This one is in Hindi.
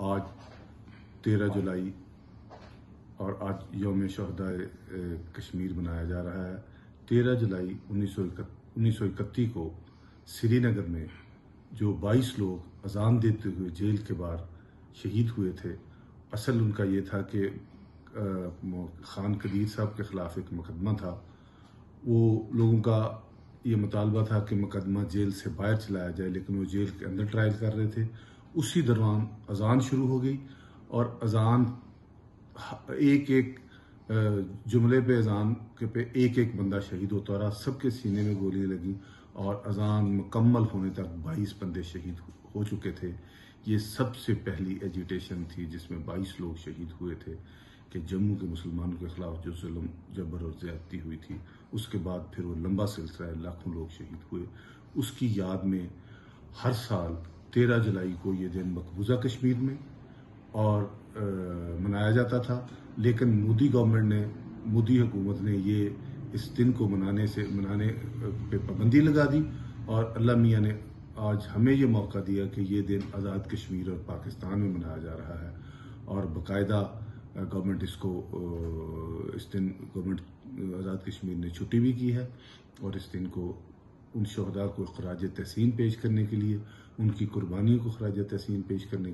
आज तेरह जुलाई और आज योम शहदा कश्मीर मनाया जा रहा है। तेरह जुलाई उन्नीस सौ इकतीस को श्रीनगर में जो 22 लोग अजान देते हुए जेल के बाहर शहीद हुए थे, असल उनका ये था कि खान कदीर साहब के ख़िलाफ़ एक मुकदमा था। वो लोगों का ये मुतालबा था कि मुकदमा जेल से बाहर चलाया जाए, लेकिन वो जेल के अंदर ट्रायल कर रहे थे। उसी दौरान अजान शुरू हो गई और अजान एक एक जुमले पे अजान के पे एक एक बंदा शहीद होता रहा। सबके सीने में गोलियाँ लगी और अजान मुकम्मल होने तक 22 बंदे शहीद हो चुके थे। ये सबसे पहली एजुटेशन थी जिसमें 22 लोग शहीद हुए थे कि जम्मू के मुसलमानों के खिलाफ जो जुल्म, जबर और ज्यादती हुई थी, उसके बाद फिर वो लंबा सिलसिला लाखों लोग शहीद हुए। उसकी याद में हर साल तेरह जुलाई को ये दिन मकबूजा कश्मीर में और आ, मनाया जाता था। लेकिन मोदी गवर्नमेंट ने मोदी हुकूमत ने ये इस दिन को मनाने से मनाने पे पाबंदी लगा दी और अल्लाह मियाँ ने आज हमें ये मौका दिया कि ये दिन आज़ाद कश्मीर और पाकिस्तान में मनाया जा रहा है और बाकायदा गवर्नमेंट इसको इस दिन गवर्नमेंट आज़ाद कश्मीर ने छुट्टी भी की है और इस दिन को उन शहदा को खराज तहसीन पेश करने के लिए, उनकी कुर्बानियों को खराज तहसीन पेश करने